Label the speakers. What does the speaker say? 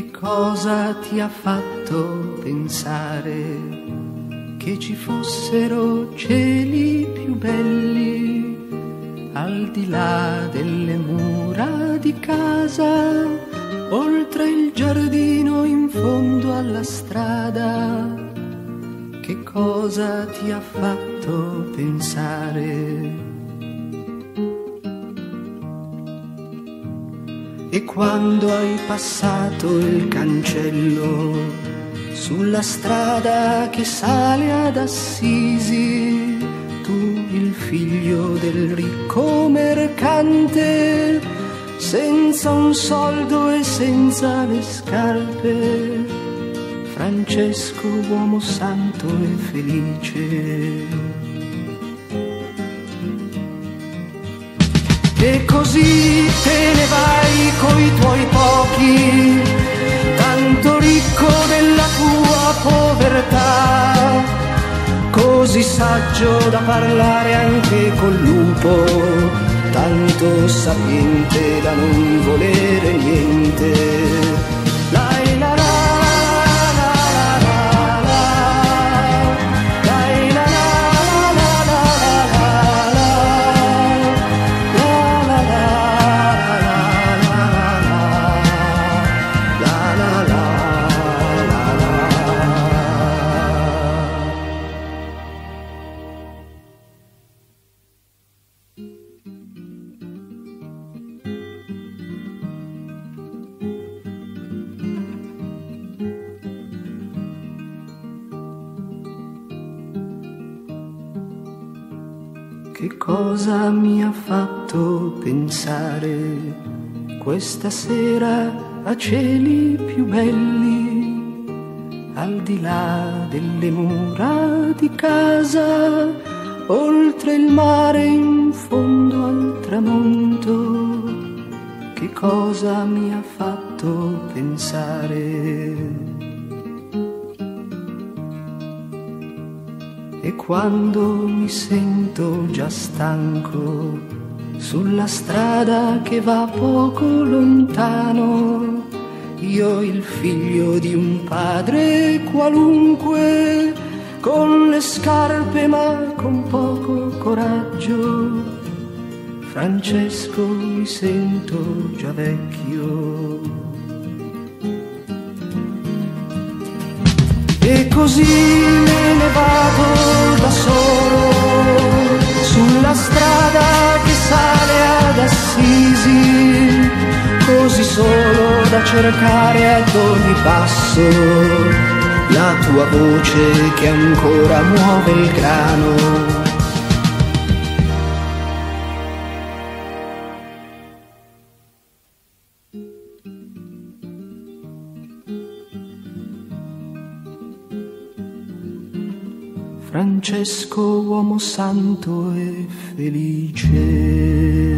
Speaker 1: Che cosa ti ha fatto pensare che ci fossero cieli più belli al di là delle mura di casa, oltre il giardino in fondo alla strada? Che cosa ti ha fatto pensare? E quando hai passato il cancello sulla strada che sale ad Assisi, tu il figlio del ricco mercante, senza un soldo e senza le scarpe, Francesco uomo santo e felice. E così te ne vai coi tuoi pochi, tanto ricco della tua povertà, così saggio da parlare anche col lupo, tanto sapiente da non volere niente Che cosa mi ha fatto pensare questa sera a cieli più belli, al di là delle mura di casa, oltre il mare in fondo al tramonto? Che cosa mi ha fatto pensare? E quando mi sento già stanco sulla strada che va poco lontano, io il figlio di un padre qualunque, con le scarpe ma con poco coraggio, Francesco mi sento già vecchio. E così me ne vado da solo sulla strada che sale ad Assisi, così solo da cercare ad ogni passo la tua voce che ancora muove il grano Francesco, uomo santo e felice.